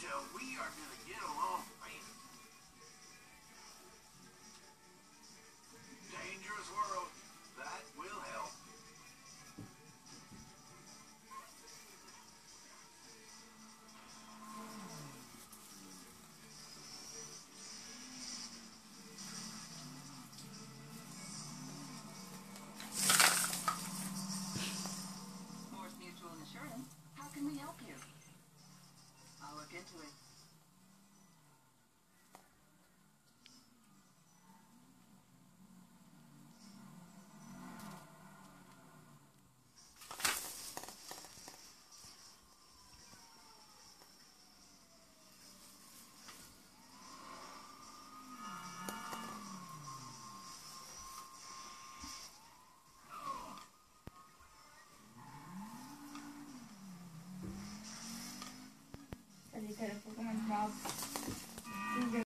until we are going to get Exactly. 对，不干胶。